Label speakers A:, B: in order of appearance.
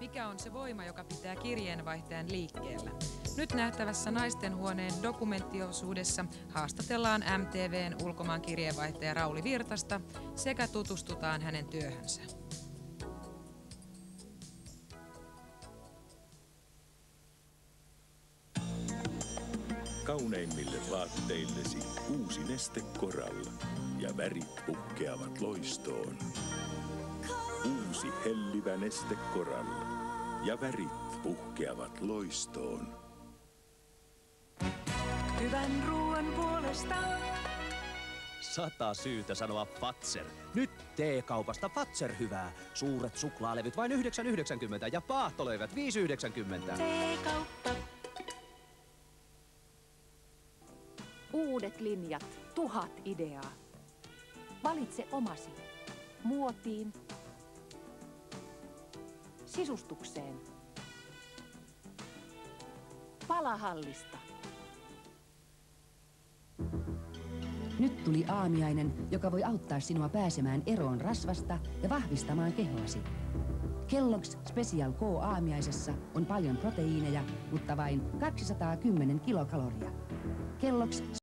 A: Mikä on se voima, joka pitää kirjeenvaihtajan liikkeellä? Nyt nähtävässä naistenhuoneen dokumenttiosuudessa haastatellaan MTVn ulkomaan kirjeenvaihtaja Rauli Virtasta sekä tutustutaan hänen työhönsä.
B: Kauneimmille vaatteillesi uusi Neste Coral ja värit pukkeavat loistoon. Uusi hellivä Neste Coral ja värit puhkeavat loistoon.
C: Hyvän ruoan puolesta.
D: Sata syytä sanoa Fatser. Nyt teekaupasta Fatser hyvää. Suuret suklaalevyt vain 9,90 ja paahtolöivät 5,90.
C: Teekauppa.
E: Uudet linjat, tuhat ideaa. Valitse omasi. Muotiin. Sisustukseen. Palahallista.
F: Nyt tuli aamiainen, joka voi auttaa sinua pääsemään eroon rasvasta ja vahvistamaan kehoasi. Kellogg's Special K aamiaisessa on paljon proteiineja, mutta vain 210 kilokaloria. Kellogg's